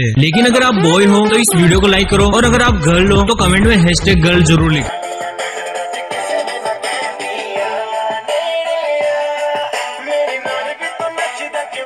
लेकिन अगर आप बॉय हो तो इस वीडियो को लाइक करो और अगर आप गर्ल हो तो कमेंट में हैशटैग गर्ल ज़रूर लिखो।